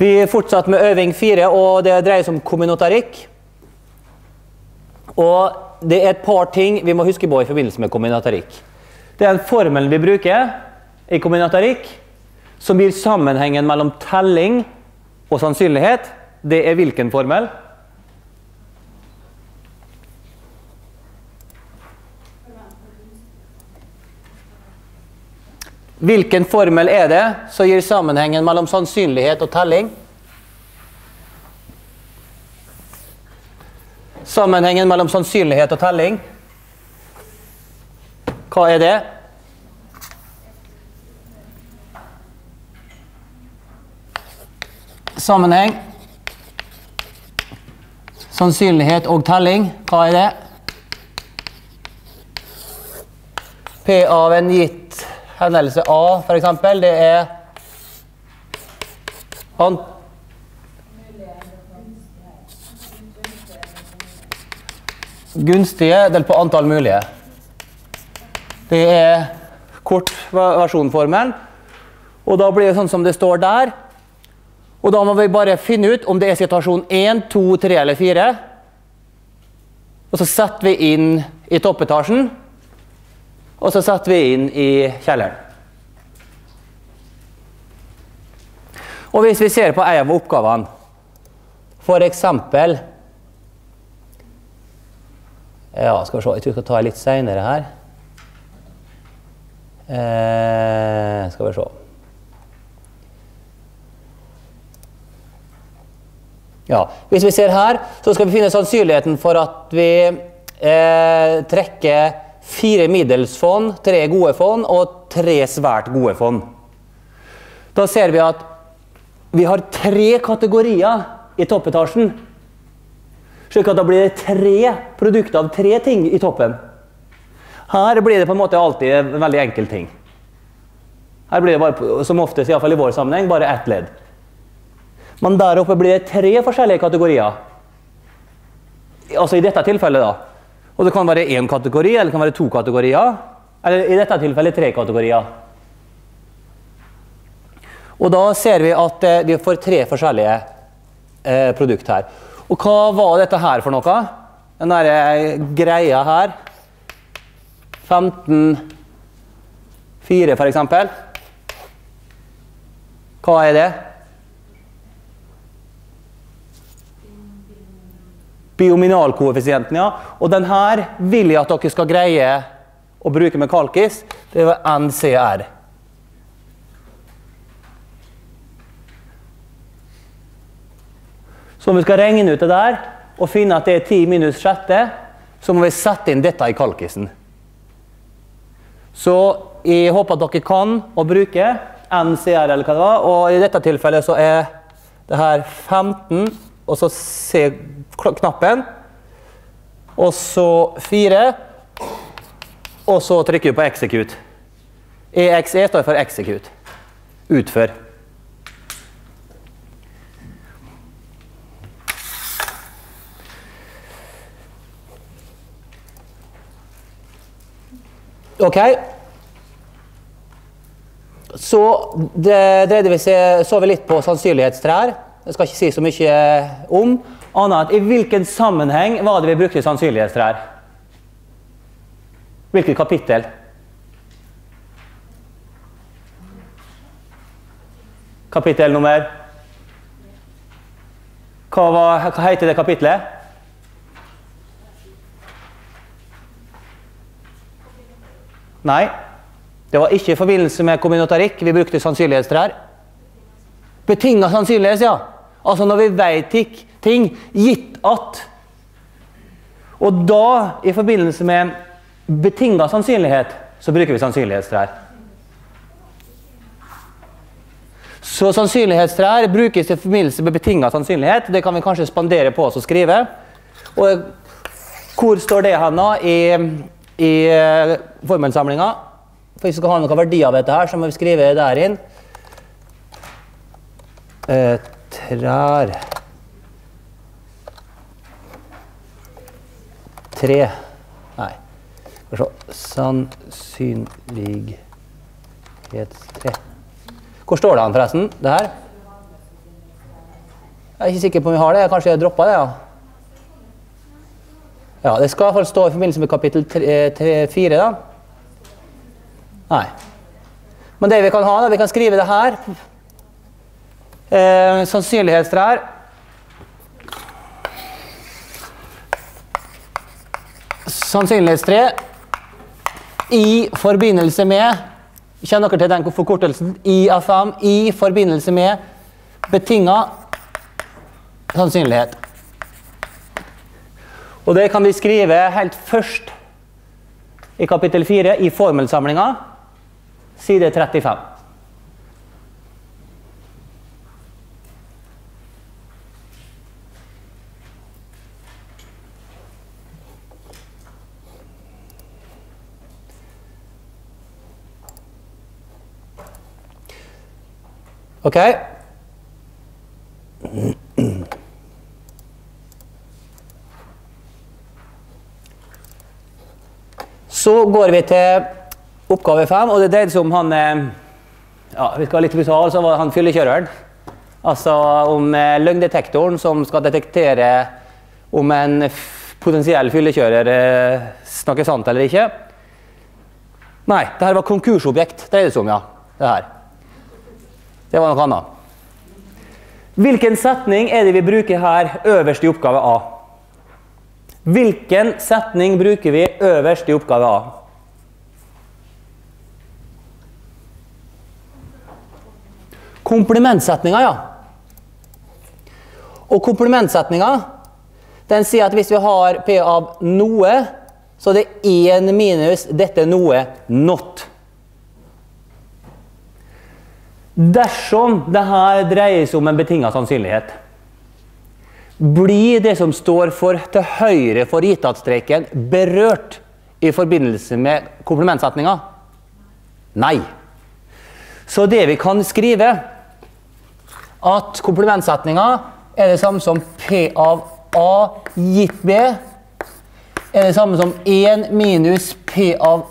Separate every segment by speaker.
Speaker 1: Vi fortsetter med øving fire, og det dreier seg om kombinatorikk. Og det er et par ting vi må huske på i forbindelse med kombinatorikk. Det er en formelen vi bruker i kombinatorikk, som gir sammenhengen mellom telling og sannsynlighet. Det er hvilken formel? Hvilken formel er det som gir sammenhengen mellom sannsynlighet og telling? Sammenhengen mellom sannsynlighet og telling. Hva er det? Sammenheng. Sannsynlighet og telling. Hva er det? P av en gitt hendelse A, for eksempel, det er an Gunstige delt på antall mulige. Det er kort versjonformelen. Og da blir det sånn som det står der. Og da må vi bare finne ut om det er situasjon 1, 2, 3 eller 4. Og så setter vi inn i toppetasjen. Og så satte vi inn i kjelleren. Og hvis vi ser på en av oppgavene, f.eks. Ja, skal vi se, jeg tror jeg skal ta litt seinere her. Eh, skal vi se. Ja, Hvis vi ser her, så skal vi finne sannsynligheten for at vi eh, trekker fire middels fond, tre gode fond og tre svært gode fond. Da ser vi at vi har tre kategorier i toppetasjen. Slik at da blir det tre produkter av tre ting i toppen. Her blir det på en måte alltid en veldig enkel ting. Her blir det bare, som oftest, i, i vår sammenheng, bare ett ledd. Men der oppe blir det tre forskjellige kategorier. Altså i dette tilfellet, da. Og det kan være én kategori, eller det kan være to kategorier. Eller i dette tilfellet tre kategorier. Og da ser vi at eh, vi får tre forskjellige eh, produkter her. Og hva var dette her for noe? Den der eh, greia her. 15 4 for eksempel. Hva er det? Biominalkoeffisienten, ja. Og den her vil jeg at dere skal greie å bruke med kalkis. Det er NCR. Så om vi skal regne ut det der og finne at det er 10 minus sjette, så må vi sette inn dette i kalkisen. Så jeg håper at dere kan å bruke NCR, eller hva det var. Og i dette tilfellet så er det her 15, og så C knappen. Og så fire. Og så trykker vi på execute. EXE står for execute. Utfør. Ok. Så det dreide vi så vi litt på sannsynlighetstrær. Jeg skal ikke si så mye om. Annet i hvilken sammenheng var det vi brukte sannsynlighetstrær? Hvilket kapittel? Kapittel nummer Hva, var, hva heter det kapitlet? Nei, det var ikke i forbindelse med kommunotarikk. vi brukte sannsynlighetstrær. Betinga sannsynlighet, ja. Altså når vi vet ting gitt at. Og da, i forbindelse med betinga sannsynlighet, så bruker vi sannsynlighetstrær. Så sannsynlighetstrær brukes i forbindelse med betinga sannsynlighet. Det kan vi kanskje spandere på oss å skrive. Og hvor står det hen, da? I i eh, formelsamlinga. For hvis vi skal ha noen verdi av dette, her, så må vi skrive der inn. Eh, trær Tre Nei. Skal vi se Sannsynlighetstre. Hvor står det an, forresten? Det her? Jeg er ikke sikker på om vi har det. Kanskje jeg droppa det, ja. Ja, Det skal i hvert fall stå i forbindelse med kapittel 4, da. Nei. Men det vi kan ha, da, vi kan skrive det her. Eh, sannsynlighetstrær. Sannsynlighetstre i forbindelse med Kjenner dere til den forkortelsen? IFM i forbindelse med betinga sannsynlighet. Og det kan vi skrive helt først i kapittel 4 i formelsamlinga, side 35. Ok? Så går vi til oppgave fem, og det dreide seg om han eh, ja, Vi skal litt brutal, så var han fyllekjøreren. Altså om eh, løgndetektoren som skal detektere om en potensiell fyllekjører eh, snakker sant eller ikke. Nei, det her var konkursobjekt. dreide det seg om, ja. Det her. Det var noe annet. Hvilken setning er det vi bruker her øverst i oppgave A? Hvilken setning bruker vi øverst i oppgave A? Komplimentsetninga, ja. Og komplimentsetninga den sier at hvis vi har P av noe, så er det én minus dette noe not. Dersom dette dreier seg om en betinga sannsynlighet, blir det som står for til høyre for gitt-at-streken, berørt i forbindelse med komplementsetninga? Nei. Så det vi kan skrive, at komplementsetninga er det samme som P av A gitt B, er det samme som 1 minus P av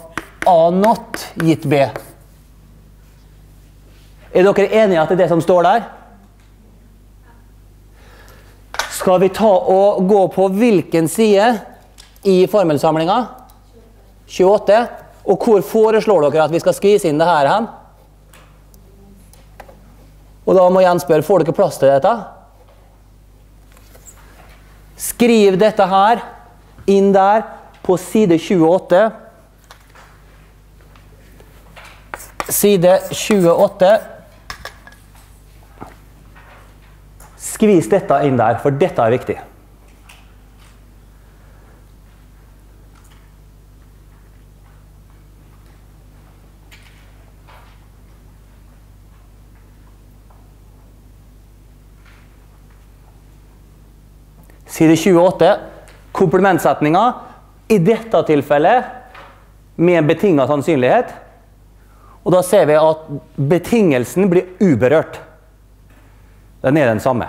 Speaker 1: A not gitt B. Er dere enige i at det er det som står der? Skal vi ta og gå på hvilken side i formelsamlinga? 28. Og hvor foreslår dere at vi skal skvise inn det her hen? Og da må Jens spørre får dere plass til dette. Skriv dette her inn der på side 28. Side 28. Skvis dette inn der, for dette er viktig. Side 28. Komplementsetninga. I dette tilfellet med en betinga sannsynlighet. Og da ser vi at betingelsen blir uberørt. Den er den samme.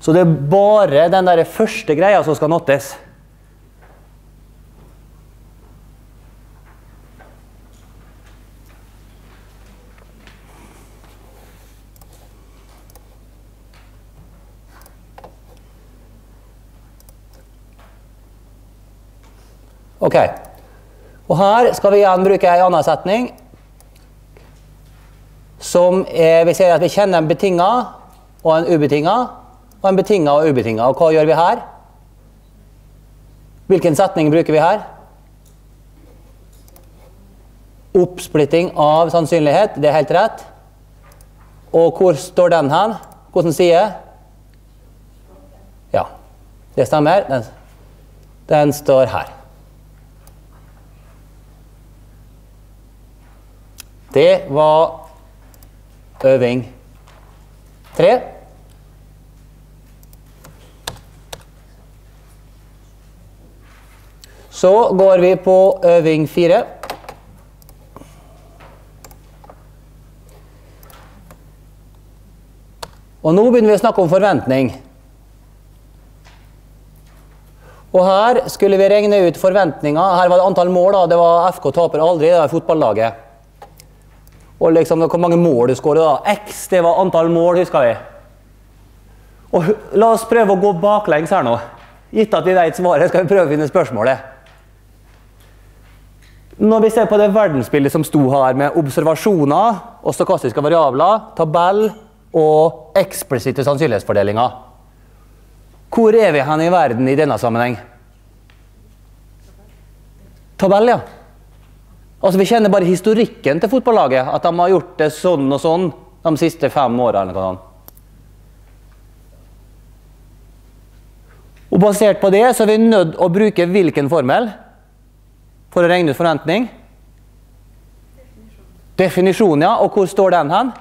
Speaker 1: Så det er bare den der første greia som skal nottes. Ok. Og her skal vi igjen bruke en annen setning. Som er, vi ser at vi kjenner en betinga og en ubetinga og en betinga og ubetinga. Og hva gjør vi her? Hvilken setning bruker vi her? Oppsplitting av sannsynlighet, det er helt rett. Og hvor står den hen? Hvilken side? Ja, det stemmer. Den, den står her. Det var øving tre. Så går vi på øving fire. Og nå begynner vi å snakke om forventning. Og her skulle vi regne ut forventninger. Her var det antall mål. Da. Det var FK taper aldri, det var fotballaget. Og liksom hvor mange mål du skårer. da. X det var antall mål, husker vi. Og La oss prøve å gå baklengs her nå. Gitt at vi vet svaret, skal vi prøve å finne spørsmålet. Når vi ser på det verdensbildet som sto her med observasjoner og stokastiske variabler, tabell og eksplisitte sannsynlighetsfordelinger Hvor er vi hen i verden i denne sammenheng? Tabell, ja. Altså Vi kjenner bare historikken til fotballaget. At de har gjort det sånn og sånn de siste fem åra. Og Basert på det så er vi nødt å bruke hvilken formel for å regne ut forventning? Definisjon, ja. Og hvor står den hen?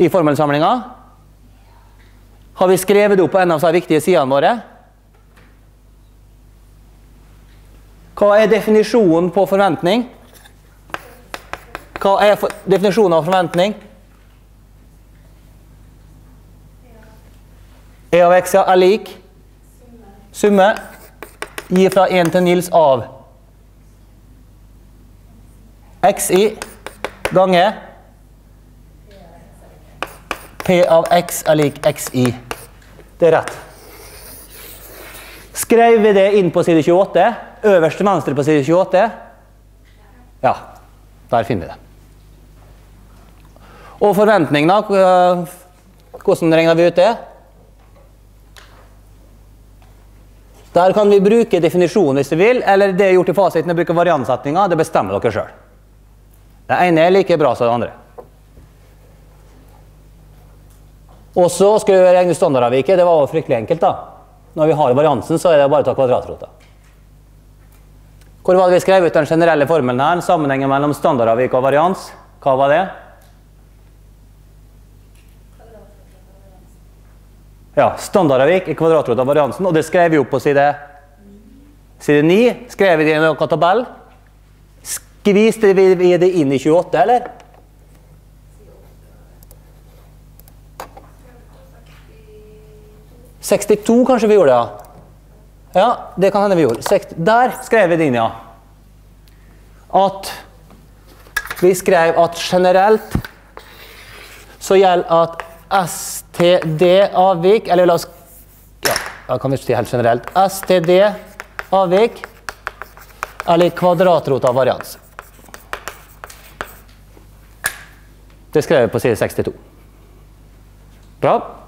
Speaker 1: I formelsamlinga? Har vi skrevet det opp på en av de viktige sidene våre? Hva er definisjonen på forventning? Hva er for definisjonen av forventning? E av x er lik summe gi fra 1 til Nils av xi gange p av x er lik xi. Det er rett. Skrev vi det inn på side 28? Øverst til venstre på side 28? Ja, der finner vi det. Og forventning, da? Hvordan regner vi ut det? Der kan vi bruke definisjonen hvis vi vil, eller det er gjort i fasiten. Jeg bruker variantsetninga. Det bestemmer dere sjøl. Det ene er like bra som det andre. Og så skal vi regne standardavviket. Det var fryktelig enkelt. da. Når vi har variansen, så er det bare å ta kvadratrota. Hvor var det vi skrev ut den generelle formelen her? Sammenhengen mellom standardavvik og varians. Hva var det? Ja, standardavvik er kvadratrota av variansen, og det skrev vi opp på side, side 9. Skrev vi det i noen tabell? Skviste vi det inn i 28, eller? «62 kanskje vi gjorde, ja. Ja, det kan hende vi gjorde. Der skrev vi det inn, ja. At vi skrev at generelt så gjelder at STD-avvik Eller la oss ja, da kan vi si helt generelt. STD-avvik eller kvadratrot av varians. Det skrev vi på side 62. Bra.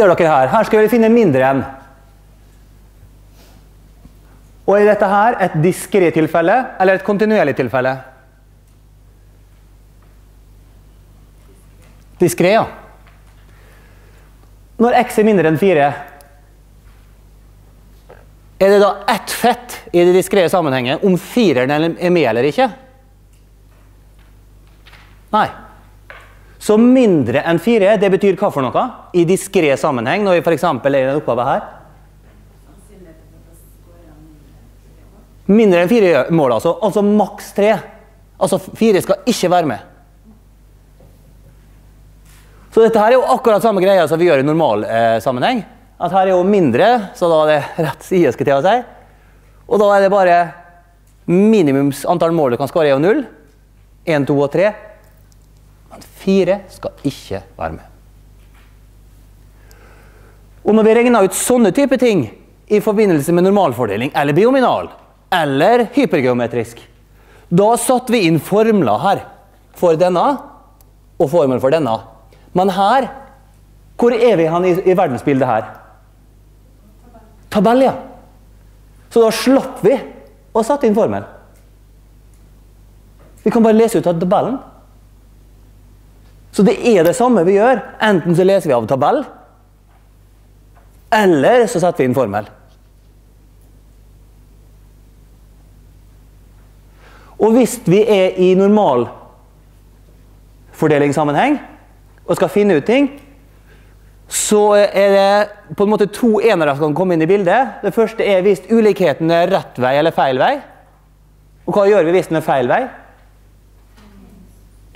Speaker 1: Ser dere her? Her skal vi finne mindre enn. Og er dette her et diskré tilfelle eller et kontinuerlig tilfelle? Diskré, ja. Når x er mindre enn 4, er det da ett fett i det diskré sammenhengen om fireren er med eller ikke? Nei. Så mindre enn 4, det betyr hva for noe? I diskré sammenheng, når vi f.eks. er i en oppgave her. Mindre enn 4 mål, altså. Altså maks 3. Altså 4 skal ikke være med. Så dette her er jo akkurat samme greia som vi gjør i normal eh. At her er jo mindre, så da er det rett side, skal til å si. Og da er det bare minimums antall mål du kan skåre, er jo null. 1, 2 og 3. 4 skal ikke være med. Og når vi regner ut sånne type ting i forbindelse med normalfordeling eller biominal eller hypergeometrisk, da satte vi inn formler her for denne og formel for denne. Men her Hvor er vi i, i verdensbildet her? Tabell, ja. Så da slapp vi å sette inn formel. Vi kan bare lese ut av tabellen. Så det er det samme vi gjør. Enten så leser vi av tabell, eller så setter vi inn formel. Og hvis vi er i normal fordelingssammenheng og skal finne ut ting, så er det på en måte to enere som kan komme inn i bildet. Det første er hvis ulikheten er rett vei eller feil vei. Og hva gjør vi hvis den er feil vei?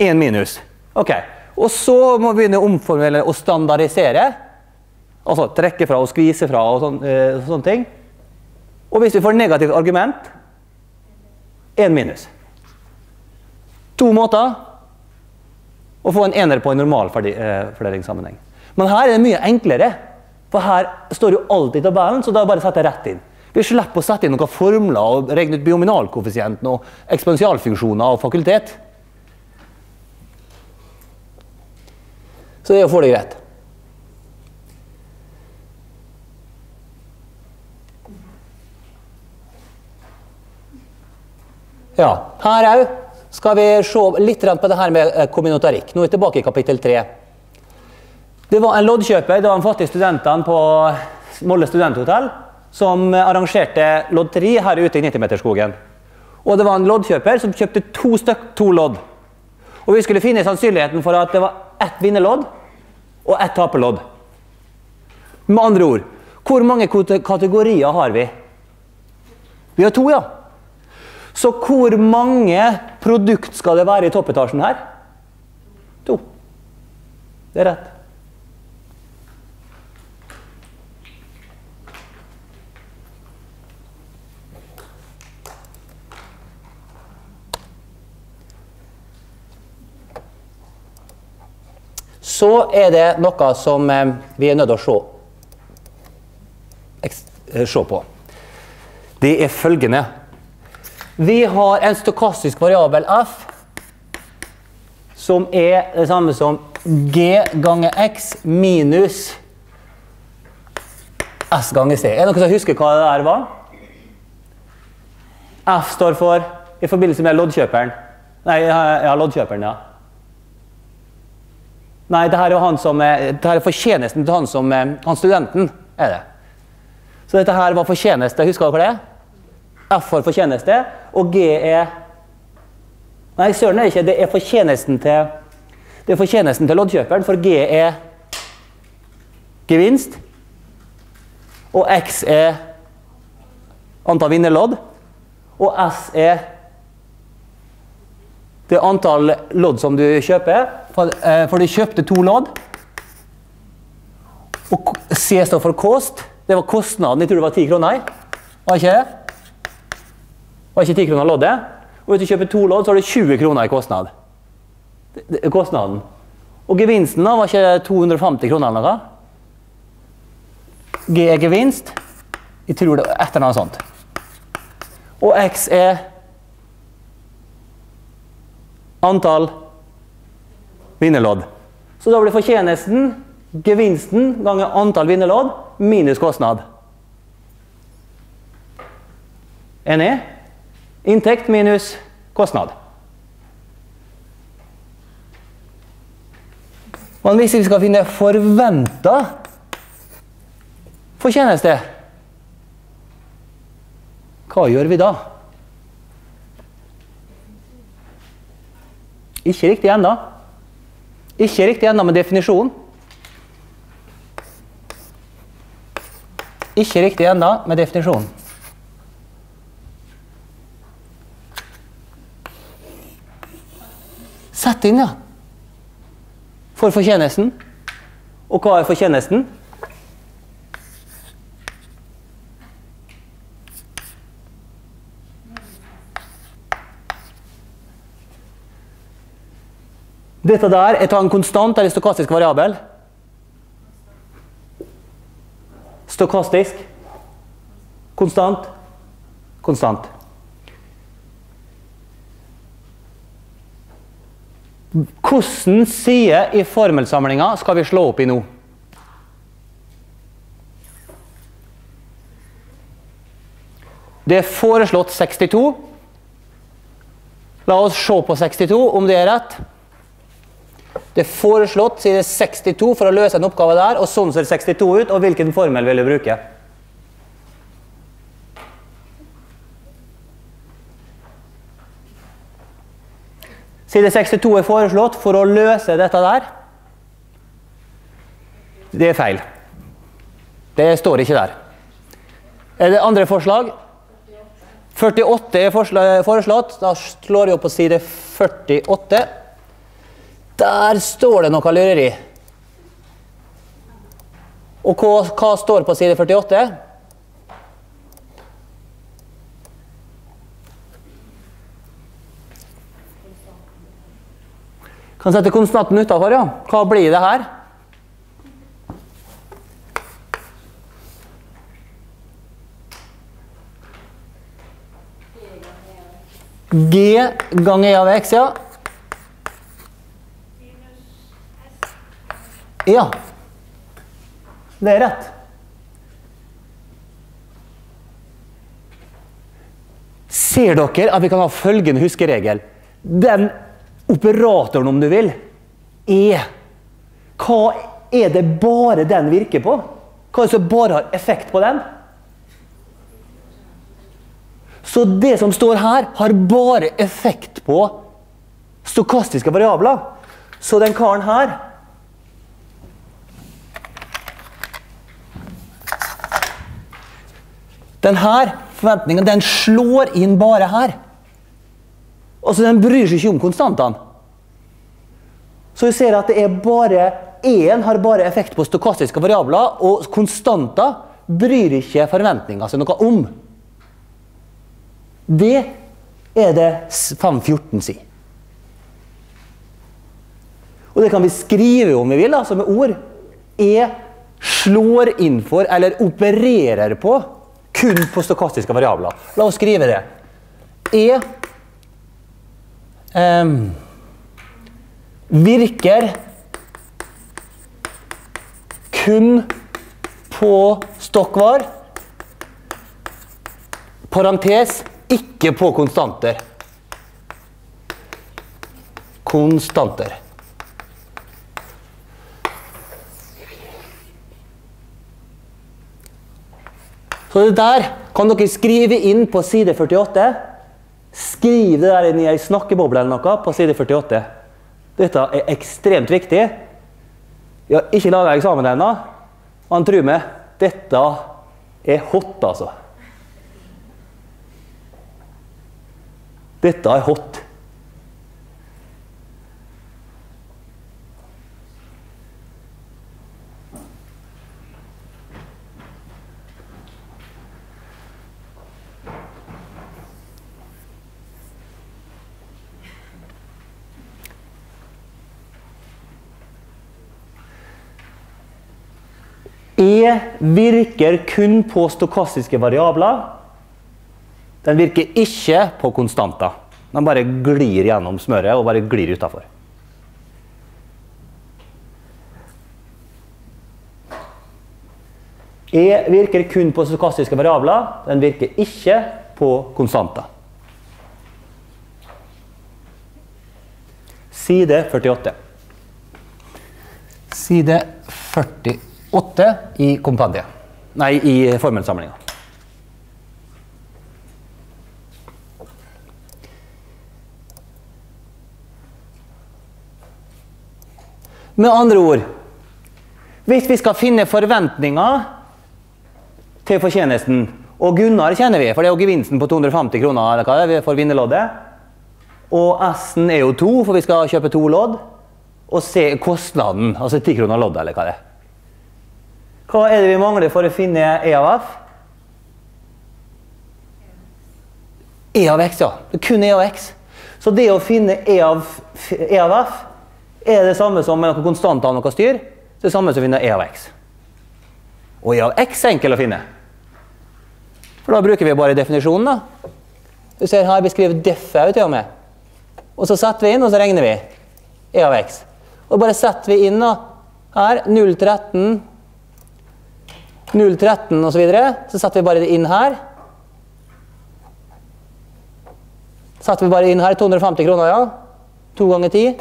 Speaker 1: En minus. Ok. Og så må vi begynne å omformule og standardisere. Altså trekke fra og skvise fra og sånne, eh, sånne ting. Og hvis vi får negativt argument én minus. To måter å få en ener på en normalfordelingssammenheng. Men her er det mye enklere. For her står jo alt i tabellen, så da bare setter jeg rett inn. Vi slipper å sette inn noen formler og regne ut biominalkoeffisienten og eksponentialfunksjoner og fakultet. Så det er jo få det greit. Ja, her òg skal vi se litt på det her med kommunotarikk. Nå er vi tilbake i kapittel 3. Det var en loddkjøper, det var de fattige studentene på Molle studenthotell som arrangerte lodderi her ute i 90-meterskogen. Og det var en loddkjøper som kjøpte to, stykk, to lodd. Og vi skulle finne sannsynligheten for at det var ett vinnerlodd og ett taperlodd. Med andre ord, hvor mange kategorier har vi? Vi har to, ja. Så hvor mange produkt skal det være i toppetasjen her? To. Det er rett. Så er det noe som eh, vi er nødt til å se, eh, se på. Det er følgende. Vi har en stokastisk variabel f som er det samme som g ganger x minus s ganger c. Er det noen som husker hva det der var? F står for i forbindelse med loddkjøperen. Nei, ja, loddkjøperen, ja. Nei, det her er, han som, det her er fortjenesten til han som han studenten. er det. Så dette her var fortjeneste. Husker dere det? F for fortjeneste, og G er Nei, søren er det ikke. Det er fortjenesten til det er fortjenesten til loddkjøperen, for G er gevinst. Og X er antall vinnerlodd. Og S er det antall lodd som du kjøper. For, eh, du kjøpte to lodd. Og C står for kost. Det var kostnaden. Jeg tror det var ti kroner. Var ikke det? Var ikke 10 kroner loddet? Og hvis du kjøper to lodd, så har du 20 kroner i kostnad. Kostnaden. Og gevinsten da var ikke 250 kroner eller noe? G er gevinst. Jeg tror det er et eller annet sånt. Og X er antall vinnerlodd. Så da blir fortjenesten gevinsten ganger antall vinnerlodd minus kostnad. Enig? Inntekt minus kostnad. Men hvis vi skal finne forventa fortjeneste, hva gjør vi da? Ikke riktig ennå. Ikke riktig ennå med definisjonen. Ikke riktig ennå med definisjonen. Sett inn, ja. For fortjenesten. Og hva er fortjenesten? Dette der er en konstant eller stokastisk variabel. Stokastisk. Konstant. Konstant. Hvordan side i formelsamlinga skal vi slå opp i nå? Det er foreslått 62. La oss se på 62, om det er rett. Det er foreslått side 62 for å løse en oppgave der, og sånn ser 62 ut. Og hvilken formel vil du bruke? Side 62 er foreslått for å løse dette der. Det er feil. Det står ikke der. Er det andre forslag? 48 er foreslått. Da slår vi opp på side 48. Der står det noe lureri. Og hva, hva står på side 48? Kan sette konstanten utafor, ja. Hva blir det her? G ganger E av X, ja. Ja. Det er rett. Ser dere at vi kan ha følgende huskeregel? Den operatoren, om du vil, er Hva er det bare den virker på? Hva er det som bare har effekt på den? Så det som står her, har bare effekt på stokastiske variabler. Så den karen her Den her forventningen den slår inn bare her. Altså Den bryr seg ikke om konstantene. Så vi ser at det er bare én har bare effekt på stokastiske variabler, og konstanter bryr ikke forventninga seg noe om. Det er det 514 sier. Og det kan vi skrive om vi vil, altså med ord. E slår inn for, eller opererer på, kun på stokastiske variabler. La oss skrive det. E em, virker kun på stokkvar. Parentes ikke på konstanter. Konstanter. Så det der kan dere skrive inn på side 48. Skriv det der inn i ei snakkeboble eller noe på side 48. Dette er ekstremt viktig. Jeg har ikke laga eksamen ennå, men tro meg, dette er hot, altså. Dette er hot. E virker kun på stokastiske variabler. Den virker ikke på konstanter. Den bare glir gjennom smøret og bare glir utafor. E virker kun på stokastiske variabler. Den virker ikke på konstanter. Side 48. Side 48 i kompendiet. Nei, i formelsamlinga. Med andre ord Hvis vi skal finne forventninger til fortjenesten Og Gunnar kjenner vi, for det er jo gevinsten på 250 kroner eller er for vinnerloddet. Og S-en er jo to, for vi skal kjøpe to lodd. Og C kostnaden, altså 10 kroner loddet, eller hva det er. Hva er det vi mangler for å finne E av F? E av X, ja. Det er kun E av X. Så det å finne E av, e av F er det samme som med noe konstant av noe styr. Det samme som å finne E av X. Og E av X er enkel å finne. For da bruker vi bare definisjonen. da. Du ser her beskriver def òg til og med. Og så setter vi inn, og så regner vi. E av X. Og bare setter vi inn da, her 0,13 0,13 osv. Så, videre. så setter vi bare det inn her. Setter vi bare inn her 250 kroner, ja. To ganger 10.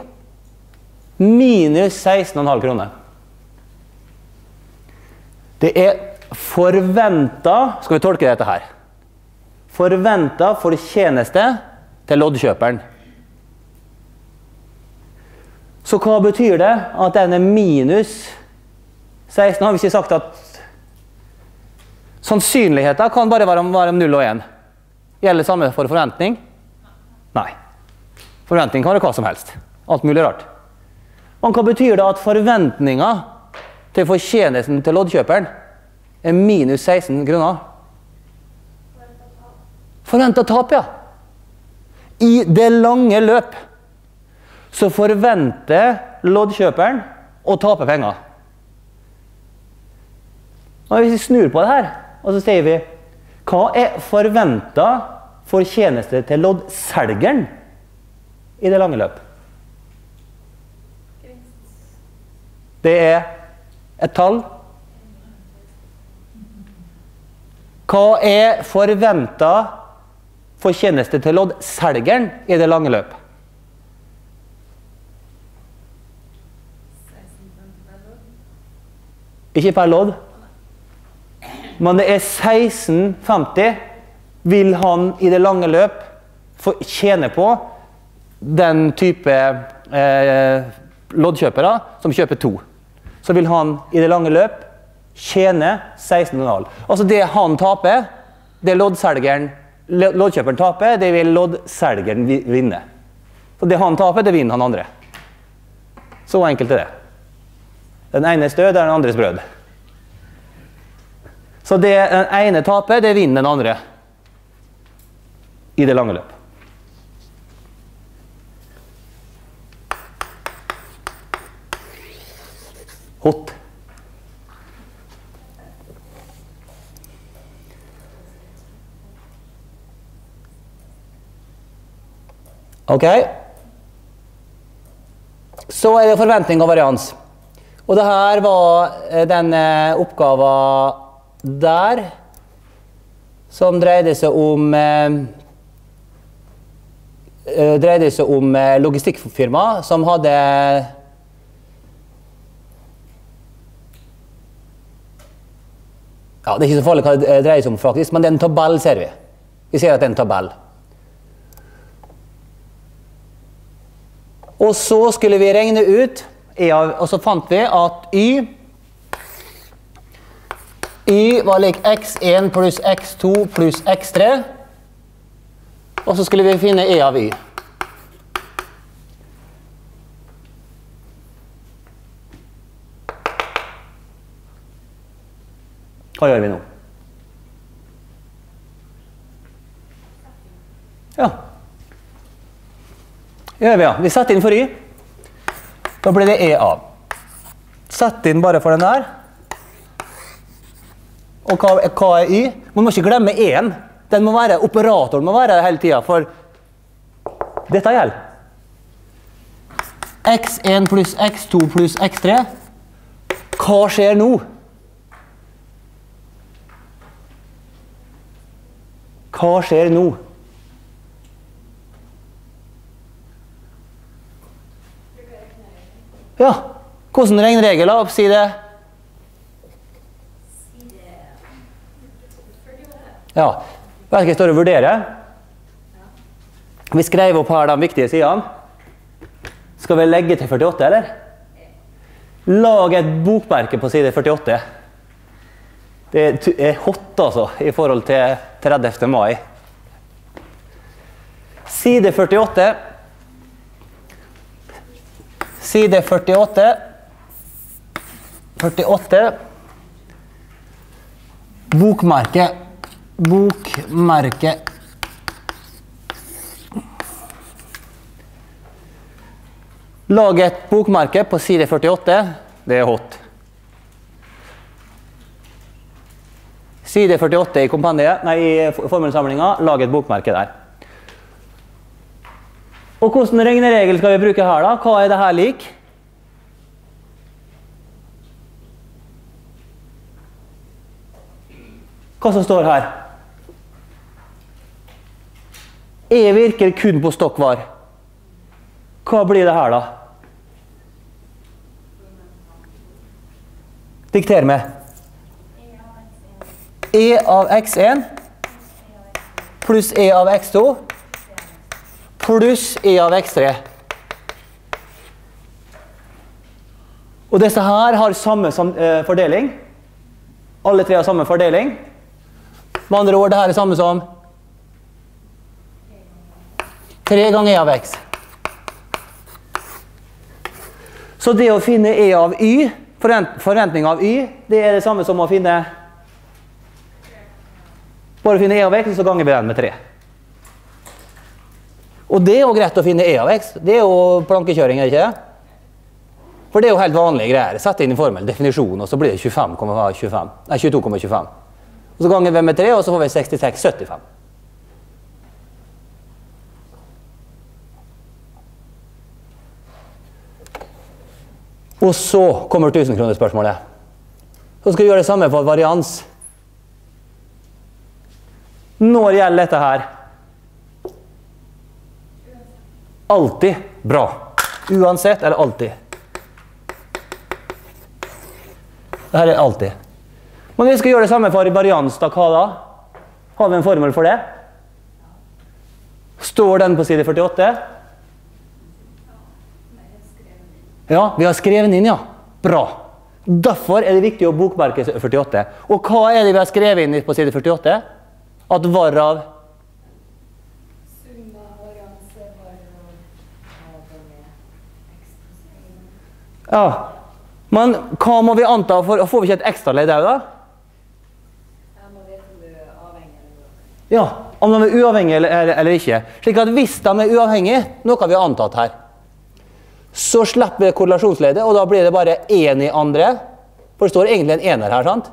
Speaker 1: Minus 16,5 kroner. Det er forventa Skal vi tolke dette her? Forventa fortjeneste til loddkjøperen. Så hva betyr det at den er minus 16? Har vi ikke sagt at Sannsynligheten kan bare være om, være om 0 og 1. Gjelder det samme for forventning? Nei. Forventning kan være hva som helst. Alt mulig rart. Men hva betyr det at forventninga til fortjenesten til loddkjøperen er minus 16 kroner? Forventa tap, ja. I det lange løp så forventer loddkjøperen å tape penger. Og Hvis vi snur på det her, og så sier vi hva er forventa fortjeneste til loddselgeren i det lange løp? Det er et tall. Hva er forventa fortjeneste til loddselgeren i det lange løp? Ikke per lodd. Men det er 16,50 vil han i det lange løp få tjene på den type eh, loddkjøpere som kjøper to. Så vil han i det lange løp tjene 16,5. Altså det han taper, det loddselgeren loddkjøperen taper, det vil loddselgeren vinne. Så det han taper, det vinner han andre. Så enkelt er det. Den enes død er den andres brød. Så det ene taper, det vinner den andre i det lange løp. Hot. Ok. Så er det forventning og varians. Og det her var eh, den oppgava oppgaven der som dreide seg om eh, eh dreide seg om logistikkfirma som hadde Ja, Det er ikke så farlig hva det dreier seg om, faktisk, men det er en tabell, ser vi. Vi ser at det er en tabell. Og så skulle vi regne ut og så fant vi at y y var lik x1 pluss x2 pluss x3. Og så skulle vi finne e av y. Hva gjør vi nå? Ja. Gjør vi, ja. Vi setter inn for y. Da blir det E av. Sett inn bare for den der. Og hva, hva er Y? Man må ikke glemme E-en. Den må være, Operatoren må være hele tida, for dette gjelder. X1 pluss X2 pluss X3. Hva skjer nå? Hva skjer nå? Ja, hvordan regneregel da? Si det. Ja. Vet jeg står og vurderer. Vi skrev opp her de viktige sidene. Skal vi legge til 48, eller? Lag et bokmerke på side 48. Det er hot, altså, i forhold til 30. mai. Side 48. Side 48. 48. Bokmerke. Bokmerke. Lag et bokmerke på side 48. Det er hot. Side 48 i nei, i formelsamlinga. Lag et bokmerke der. Og hvordan regneregel skal vi bruke her, da? Hva er det her lik? Hva som står her? E virker kun på Stokkvar. Hva blir det her, da? Dikter med. E av x1 pluss E av x2 pluss E av X3. Og disse her har samme eh, fordeling. Alle tre har samme fordeling. Med andre ord, det her er samme som 3 ganger e av x. Så det å finne e av y, forvent forventning av y, det er det samme som å finne Bare finne e av x, så ganger vi den med 3. Og det er jo greit å finne e av x. Det er jo plankekjøring, er det ikke det? For det er jo helt vanlige greier. Sett inn i formel, definisjon, og så blir det 25,25. Nei, 22,25. Og så ganger vi med 3, og så får vi 66,75. Og så kommer 1000-kronerspørsmålet. Så skal vi gjøre det samme for varians. Når gjelder dette her? Alltid bra. Uansett eller alltid. Dette er alltid. Men vi skal gjøre det samme for varians. da, Hva da? Har vi en formel for det? Står den på side 48? Ja, vi har skrevet den inn, ja. Bra. Derfor er det viktig å bokmerke 48. Og hva er det vi har skrevet inn på side 48? At varav Ja. Men hva må vi anta? For, får vi ikke et ekstraledd òg, da? Ja, om de er uavhengige eller, eller, ikke. Slik at hvis de er uavhengige, noe vi har antatt her, så slipper korrelasjonsleddet, og da blir det bare én i andre. For det står egentlig en ener her, sant?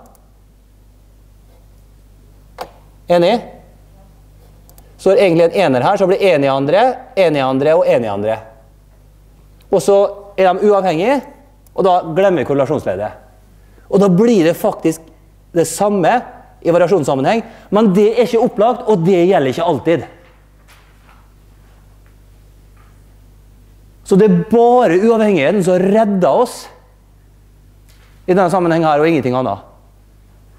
Speaker 1: Enig? Så står egentlig en ener her, så blir én i andre, én i andre og én i andre. Og så er de uavhengige, og da glemmer vi korrelasjonsleddet. Og da blir det faktisk det samme i variasjonssammenheng, men det er ikke opplagt, og det gjelder ikke alltid. Så det er bare uavhengigheten som redder oss i denne sammenhengen her, og ingenting annet.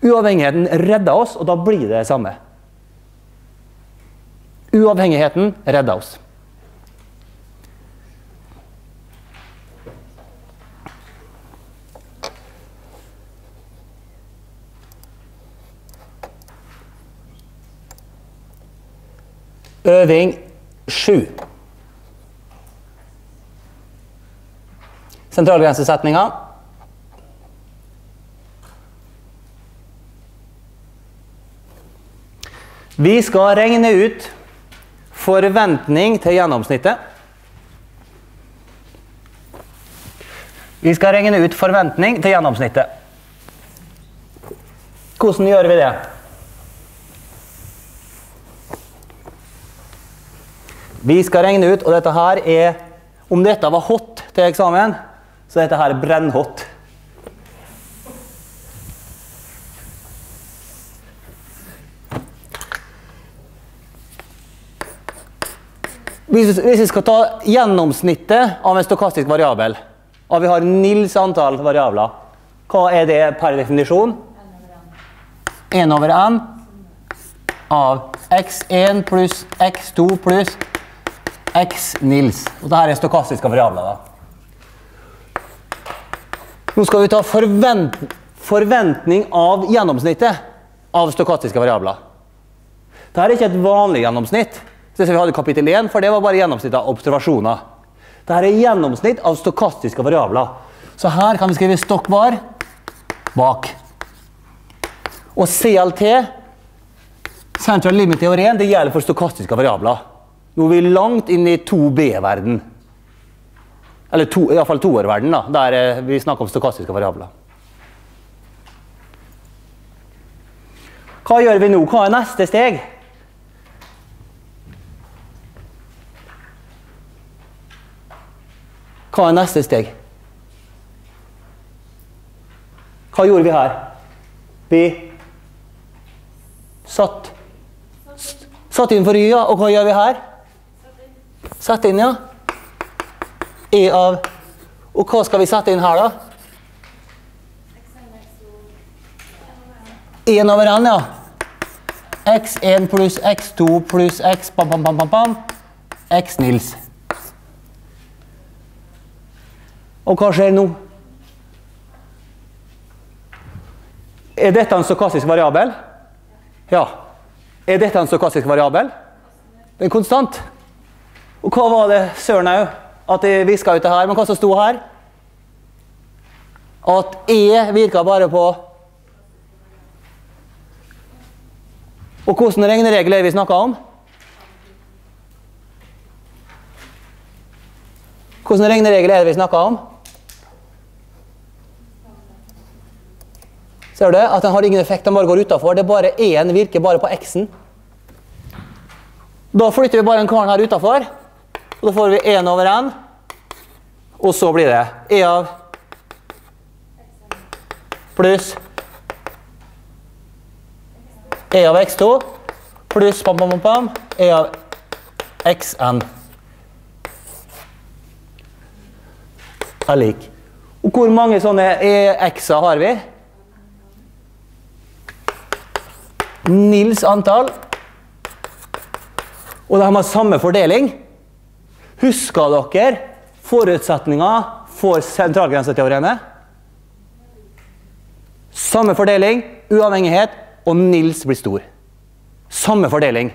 Speaker 1: Uavhengigheten redder oss, og da blir det det samme. Uavhengigheten redder oss. Øving 7. Sentralgrensesetninga. Vi skal regne ut forventning til gjennomsnittet. Vi skal regne ut forventning til gjennomsnittet. Hvordan gjør vi det? Vi skal regne ut, og dette her er Om dette var hot til eksamen, så dette her er brennhot. Hvis, vi skal ta gjennomsnittet av en stokastisk variabel, og vi har nils antall variabler, hva er det per definisjon? 1 over n av x1 pluss x2 pluss x nils. Og dette er stokastiske variabler. da. Nå skal vi ta forvent forventning av gjennomsnittet av stokastiske variabler. Dette er ikke et vanlig gjennomsnitt, det vi hadde kapittel 1, for det var bare gjennomsnitt av observasjoner. Dette er gjennomsnitt av stokastiske variabler. Så her kan vi skrive stokk var bak. Og CLT, Central Limit Teorien, det gjelder for stokastiske variabler. Nå er vi langt inn i 2B-verden. Eller to, iallfall toerverden, da, der eh, vi snakker om stokastiske variabler. Hva gjør vi nå? Hva er neste steg? Hva er neste steg? Hva gjorde vi her? Vi satt Satt inn for y, ja. Og hva gjør vi her? Sett inn, ja. E av Og hva skal vi sette inn her, da? 1 over n, ja. x1 pluss x2 pluss x bam, bam, bam, bam, bam. x Nils. Og hva skjer nå? Er dette en stokastisk variabel? Ja. Er dette en stokastisk variabel? Det er konstant. Og hva var det søren òg? At jeg viska ut det her. Men hva som sto her? At E virka bare på Og hvilken regneregel er vi snakka om? Hvilken regneregel er det vi snakka om? Ser du at den har ingen effekt, den bare går utafor. Det er bare én virker bare på X-en. Da flytter vi bare en karen her utafor, og da får vi 1 over n. Og så blir det E av pluss E av x2 pluss pam, pam, pam, E av xn er lik. Og hvor mange sånne EX-er har vi? Nils antall. Og de har samme fordeling. Husker dere forutsetninga for sentralgrenseteoremet? Samme fordeling, uavhengighet, og Nils blir stor. Samme fordeling.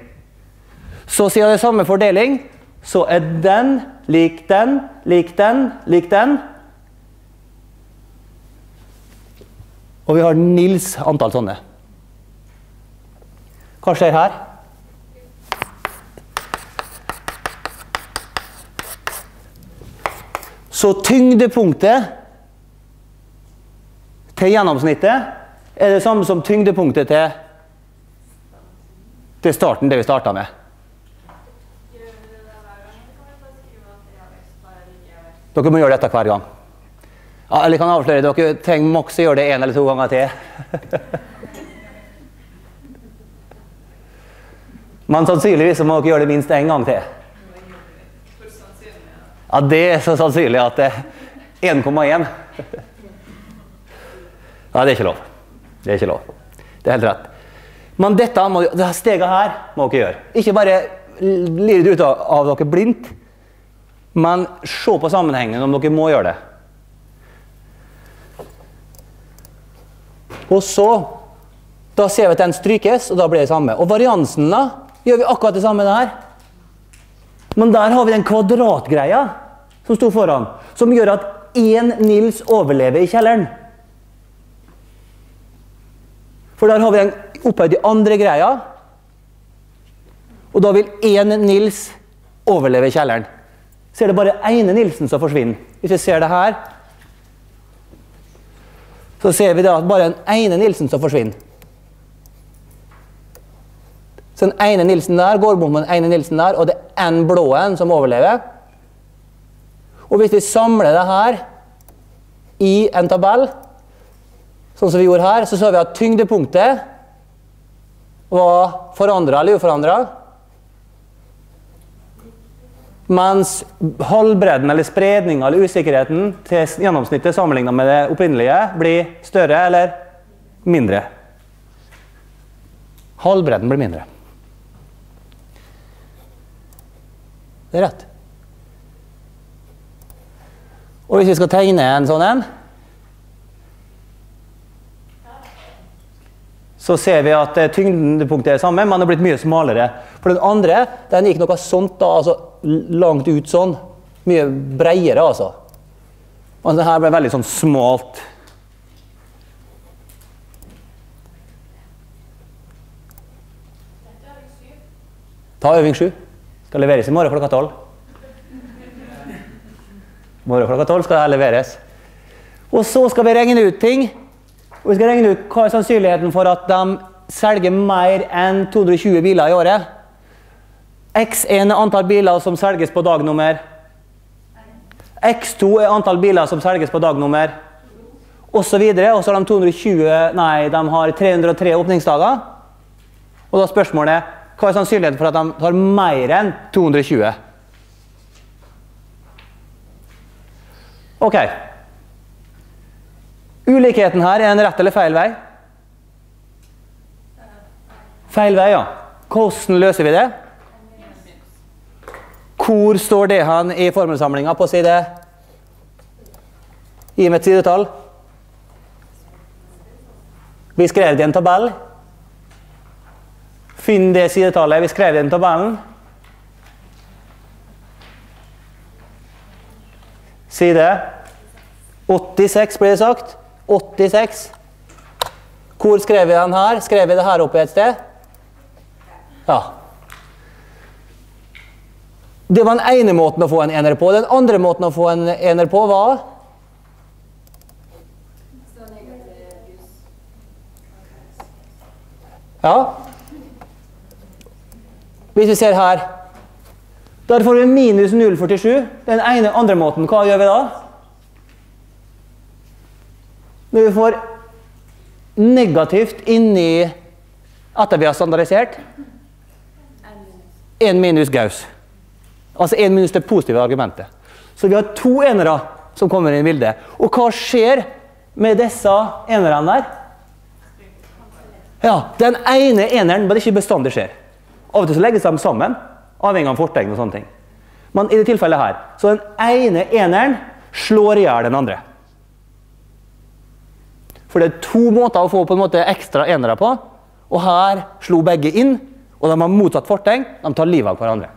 Speaker 1: Så siden det er samme fordeling, så er den lik den, lik den, lik den. Og vi har Nils antall sånne. Hva skjer her? Så tyngdepunktet til gjennomsnittet er det samme som tyngdepunktet til, til starten, det vi starta med. Dere må gjøre dette hver gang. Ja, eller kan avsløre, Dere trenger maks å gjøre det én eller to ganger til. Men sannsynligvis må dere gjøre det minst én gang til. Ja, det er så sannsynlig at det er 1,1. Nei, det er ikke lov. Det er ikke lov. Det er helt rett. Men dette, må, dette steget her må dere gjøre. Ikke bare lire det ut av dere blindt, men se på sammenhengen om dere må gjøre det. Og så Da ser vi at den strykes, og da blir det samme. Og variansen, da? Gjør vi akkurat det samme der? Men der har vi den kvadratgreia som sto foran, som gjør at én Nils overlever i kjelleren. For der har vi den opphøyd i andre greia. Og da vil én Nils overleve i kjelleren. Så er det bare ene Nilsen som forsvinner. Hvis vi ser det her, så ser vi da at bare den ene Nilsen som forsvinner. Så den ene Nilsen der går bort med den ene Nilsen der, og det er én blå en som overlever. Og hvis vi samler det her i en tabell, sånn som vi gjorde her, så så vi at tyngdepunktet var forandra eller uforandra. Mens halvbredden eller spredninga eller usikkerheten til gjennomsnittet sammenligna med det opprinnelige blir større eller mindre. Halvbredden blir mindre. Det er rett. Og hvis vi skal tegne en sånn en Så ser vi at eh, tyngdepunktet er samme, men det er blitt mye smalere. For den andre den gikk noe sånt, da, altså langt ut sånn. Mye bredere, altså. Og den her ble veldig sånn smalt. Ta øving sju. Skal leveres i morgen klokka tolv. I morgen klokka tolv skal det leveres. Og så skal vi regne ut ting. Og vi skal regne ut hva er sannsynligheten for at de selger mer enn 220 biler i året. X1 er antall biler som selges på dagnummer. X2 er antall biler som selges på dagnummer. Og så videre. Og så har de 220, nei, de har 303 åpningsdager. Og da er spørsmålet hva er sannsynligheten for at de tar mer enn 220? Ok. Ulikheten her er en rett eller feil vei? Feil vei, ja. Hvordan løser vi det? Hvor står det han i formelsamlinga på side Gi meg et sidetall. Vi skrev det i en tabell. Finn det sidetallet vi skrev i den tabellen. Side 86 blir det sagt. 86. Hvor skrev vi den her? Skrev vi det her oppe et sted? Ja. Det var den ene måten å få en ener på. Den andre måten å få en ener på var Ja. Hvis vi ser her Der får vi minus 0,47. Den ene andre måten, hva gjør vi da? Når vi får negativt inni etter vi har standardisert En minus Gauss. Altså en minus det positive argumentet. Så vi har to enere som kommer inn i bildet. Og hva skjer med disse enerne der? Ja, Den ene eneren bare ikke bestandig skjer. Av og til så legges de sammen, avhengig av fortegn og sånne ting. Men i det tilfellet her, så den ene eneren slår i hjel den andre. For det er to måter å få på en måte ekstra enere på. Og her slo begge inn, og de har motsatt fortegn. De tar livet av hverandre.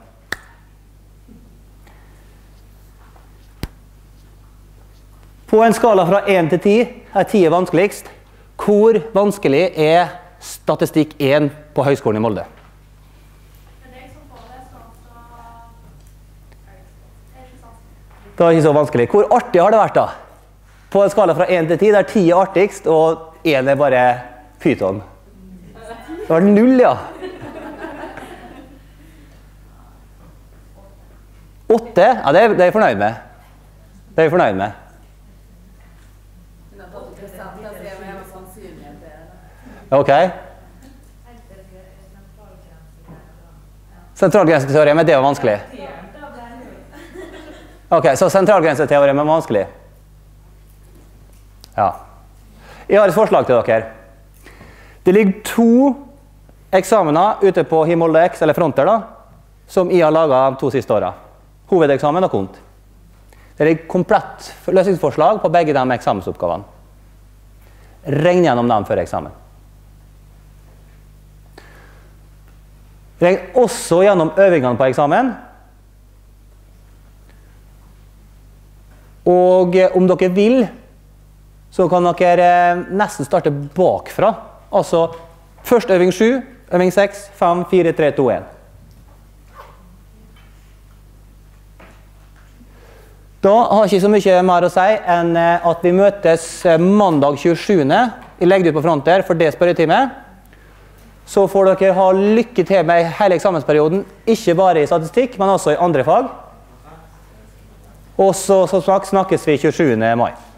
Speaker 1: På en skala fra 1 til 10 er 10 vanskeligst. Hvor vanskelig er statistikk 1 på Høgskolen i Molde? Det var ikke så vanskelig. Hvor artig har det vært, da? På en skala fra 1 til 10, der 10 er artigst, og 1 er bare pyton. Det var null, ja. Åtte? Ja, det er, det er jeg fornøyd med. Det er jeg fornøyd med. Ok. Sentralgrenseteorem, det var vanskelig? Ok, Så sentralgrenseteorem er vanskelig? Ja. Jeg har et forslag til dere. Det ligger to eksamener ute på Himolde X, eller Fronter, da, som jeg har laga de to siste åra. Hovedeksamen og KONT. Det ligger komplett løsningsforslag på begge de eksamensoppgavene. Regn gjennom dem før eksamen. Regn også gjennom øvingene på eksamen. Og om dere vil, så kan dere nesten starte bakfra. Altså først øving 7, øving 6, 5, 4, 3, 2, 1. Da har jeg ikke så mye mer å si enn at vi møtes mandag 27. Jeg legger det ut på fronter for det spørretime. Så får dere ha lykke til med hele eksamensperioden, ikke bare i statistikk, men også i andre fag. Og så sagt snakkes vi 27. mai.